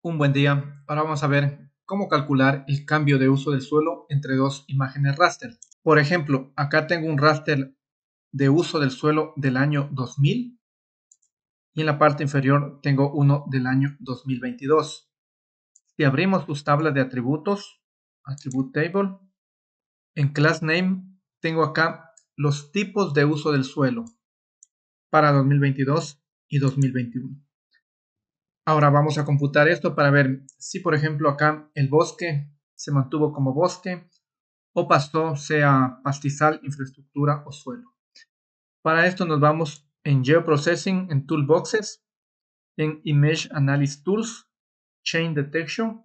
Un buen día. Ahora vamos a ver cómo calcular el cambio de uso del suelo entre dos imágenes raster. Por ejemplo, acá tengo un raster de uso del suelo del año 2000 y en la parte inferior tengo uno del año 2022. Si abrimos sus tablas de atributos, Attribute Table, en Class Name tengo acá los tipos de uso del suelo para 2022 y 2021. Ahora vamos a computar esto para ver si, por ejemplo, acá el bosque se mantuvo como bosque o pasó, sea pastizal, infraestructura o suelo. Para esto nos vamos en Geoprocessing, en Toolboxes, en Image Analysis Tools, Chain Detection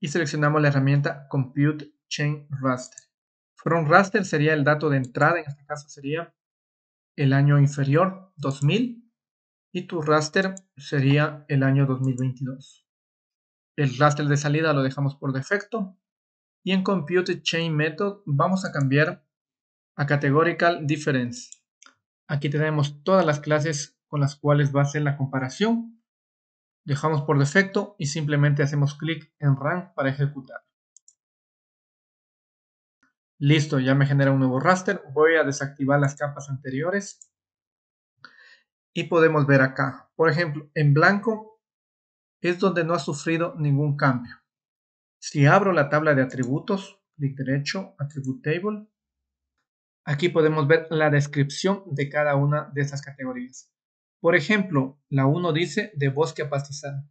y seleccionamos la herramienta Compute Chain Raster. From Raster sería el dato de entrada, en este caso sería el año inferior, 2000, y tu raster sería el año 2022. El raster de salida lo dejamos por defecto y en Compute Chain Method vamos a cambiar a Categorical Difference. Aquí tenemos todas las clases con las cuales va a ser la comparación. Dejamos por defecto y simplemente hacemos clic en Run para ejecutar. Listo, ya me genera un nuevo raster. Voy a desactivar las capas anteriores y podemos ver acá, por ejemplo, en blanco es donde no ha sufrido ningún cambio. Si abro la tabla de atributos, clic derecho, Attribute Table, aquí podemos ver la descripción de cada una de estas categorías. Por ejemplo, la 1 dice de bosque a pastizal.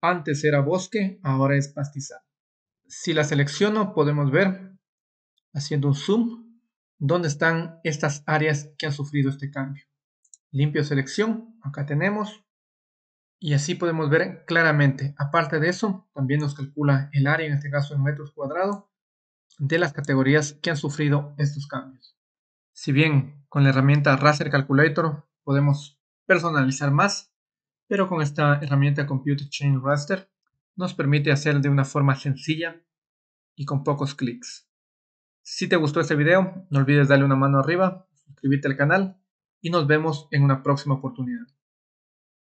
Antes era bosque, ahora es pastizal. Si la selecciono, podemos ver, haciendo un zoom, dónde están estas áreas que han sufrido este cambio limpio selección, acá tenemos, y así podemos ver claramente. Aparte de eso, también nos calcula el área, en este caso en metros cuadrados, de las categorías que han sufrido estos cambios. Si bien con la herramienta Raster Calculator podemos personalizar más, pero con esta herramienta Compute Chain Raster nos permite hacer de una forma sencilla y con pocos clics. Si te gustó este video, no olvides darle una mano arriba, suscribirte al canal y nos vemos en una próxima oportunidad.